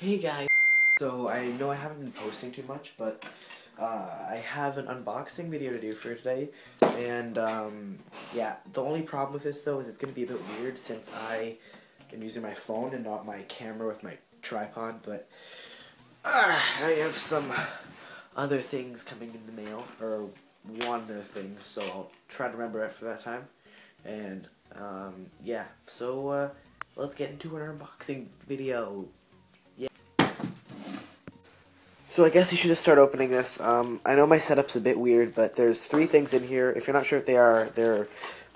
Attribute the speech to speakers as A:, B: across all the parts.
A: Hey guys. So I know I haven't been posting too much, but uh, I have an unboxing video to do for today, and um, yeah, the only problem with this though is it's gonna be a bit weird since I am using my phone and not my camera with my tripod, but uh, I have some other things coming in the mail, or one other thing, so I'll try to remember it for that time, and um, yeah, so uh, let's get into an unboxing video. So I guess you should just start opening this. Um, I know my setup's a bit weird, but there's three things in here. If you're not sure what they are, they're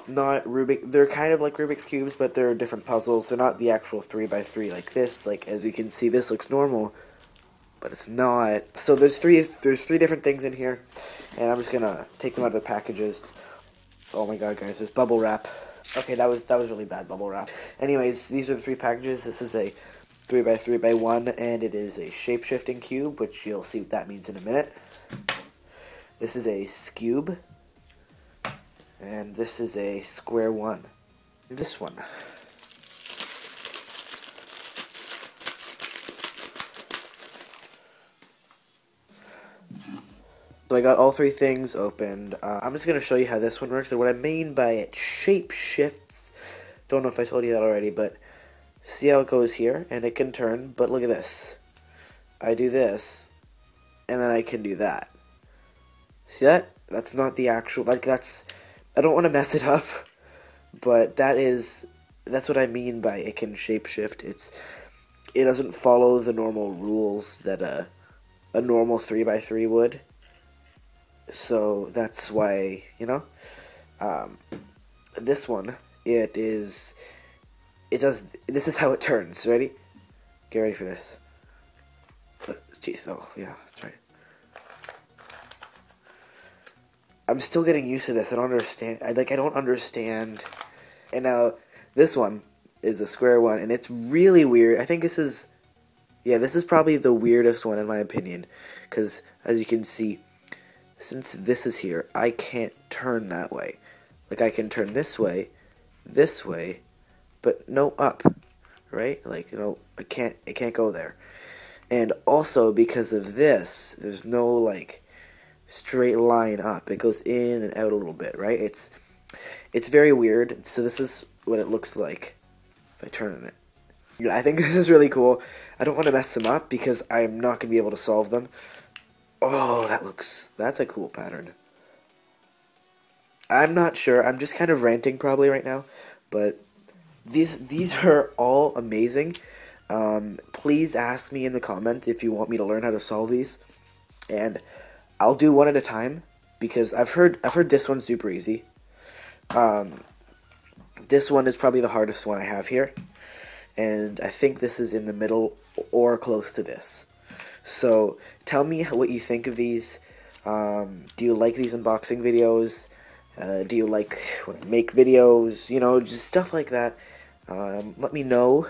A: not Rubik. They're kind of like Rubik's cubes, but they're different puzzles. They're not the actual three by three like this. Like as you can see, this looks normal, but it's not. So there's three. There's three different things in here, and I'm just gonna take them out of the packages. Oh my god, guys! There's bubble wrap. Okay, that was that was really bad bubble wrap. Anyways, these are the three packages. This is a 3 by 3 by 1 and it is a shape-shifting cube, which you'll see what that means in a minute. This is a Skewb, and this is a square one. This one. So I got all three things opened. Uh, I'm just going to show you how this one works and what I mean by it shape shifts. Don't know if I told you that already, but See how it goes here? And it can turn, but look at this. I do this, and then I can do that. See that? That's not the actual, like, that's, I don't want to mess it up, but that is, that's what I mean by it can shapeshift. It's, it doesn't follow the normal rules that a, a normal 3x3 would. So that's why, you know, um, this one, it is, it does, this is how it turns. Ready? Get ready for this. Jeez, oh, yeah, that's right. I'm still getting used to this. I don't understand. I like. I don't understand. And now this one is a square one, and it's really weird. I think this is, yeah, this is probably the weirdest one in my opinion, because as you can see, since this is here, I can't turn that way. Like I can turn this way, this way, but no up, right? Like you know, I can't I can't go there. And also because of this, there's no like straight line up. It goes in and out a little bit, right? It's it's very weird. So this is what it looks like if I turn it. Yeah, I think this is really cool. I don't want to mess them up because I'm not going to be able to solve them. Oh, that looks, that's a cool pattern. I'm not sure. I'm just kind of ranting probably right now, but these these are all amazing. Um, please ask me in the comments if you want me to learn how to solve these, and I'll do one at a time because I've heard I've heard this one's super easy. Um, this one is probably the hardest one I have here, and I think this is in the middle or close to this. So tell me what you think of these. Um, do you like these unboxing videos? Uh, do you like when I make videos? You know, just stuff like that. Um, let me know.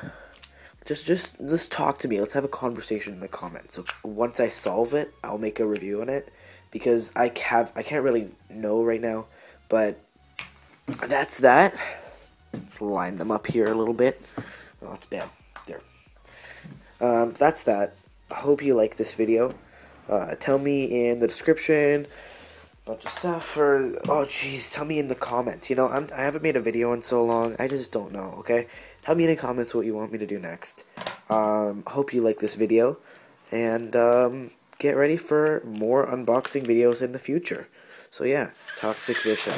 A: Just, just, just talk to me. Let's have a conversation in the comments. So once I solve it, I'll make a review on it because I have, I can't really know right now. But that's that. Let's line them up here a little bit. Oh, that's bad. There. Um, that's that. I hope you like this video. Uh, tell me in the description bunch of stuff or oh jeez tell me in the comments. You know I'm, i haven't made a video in so long i just don't know okay? Tell me in the comments what you want me to do next. Um hope you like this video and um get ready for more unboxing videos in the future. So yeah toxic vision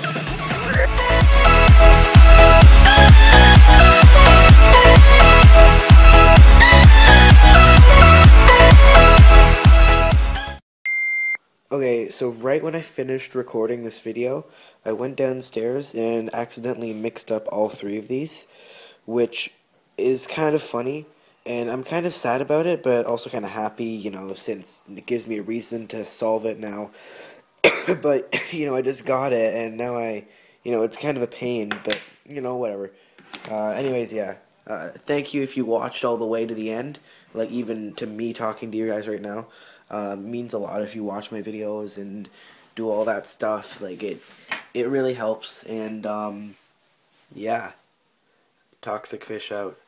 A: Okay, so right when I finished recording this video, I went downstairs and accidentally mixed up all three of these, which is kind of funny, and I'm kind of sad about it, but also kind of happy, you know, since it gives me a reason to solve it now. but, you know, I just got it, and now I, you know, it's kind of a pain, but, you know, whatever. Uh, anyways, yeah. Uh, thank you if you watched all the way to the end, like even to me talking to you guys right now. Uh, means a lot if you watch my videos and do all that stuff. Like it, it really helps. And um, yeah, ToxicFish out.